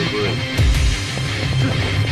the wood.